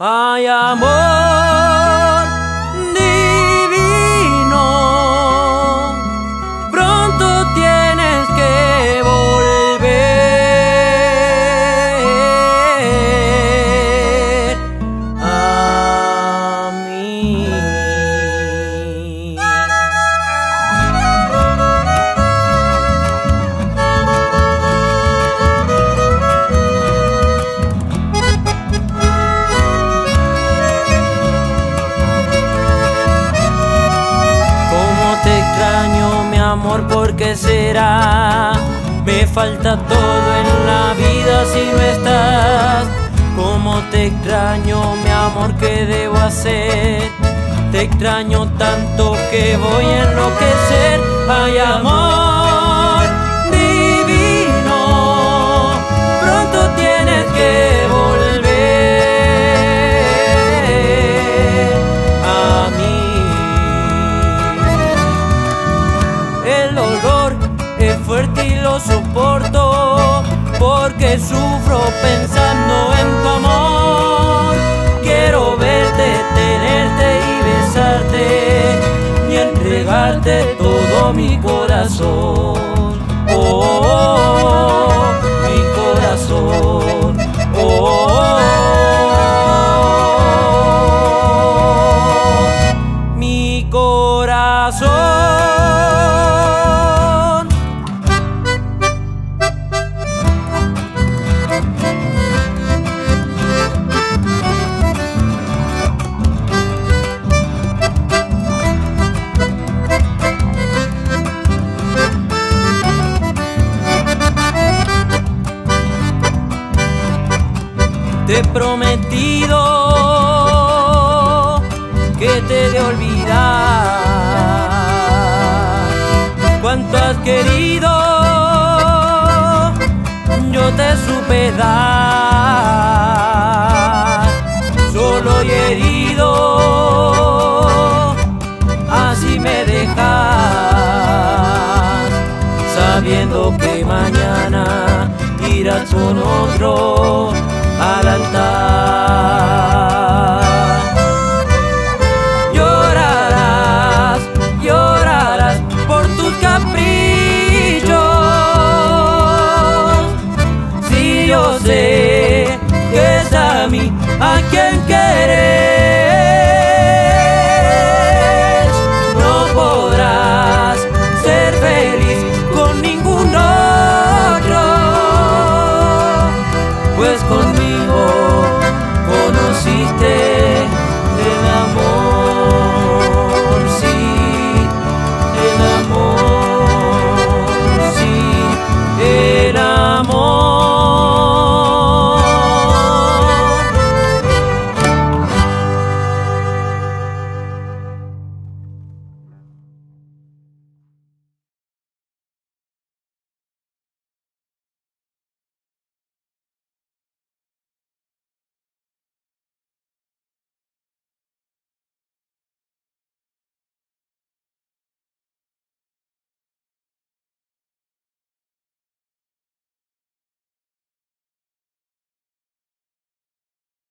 Hay amor amor, ¿por qué será? Me falta todo en la vida si no estás. Cómo te extraño, mi amor, ¿qué debo hacer? Te extraño tanto que voy a enloquecer. Ay, amor porque sufro pensando en tu amor. Quiero verte, tenerte y besarte y entregarte todo mi corazón. Te he prometido que te de olvidar cuánto has querido. Yo te supe dar, solo y herido, así me dejas, sabiendo que mañana irás con otro al altar. Llorarás, llorarás por tus caprichos. Si yo sé que es a mí a quien querés, no podrás ser feliz con ningún otro pues conmigo